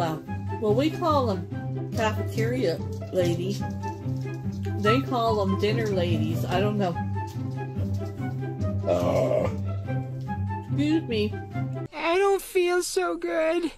uh, well, we call them cafeteria lady. They call them dinner ladies. I don't know. Uh, Excuse me. I don't feel so good.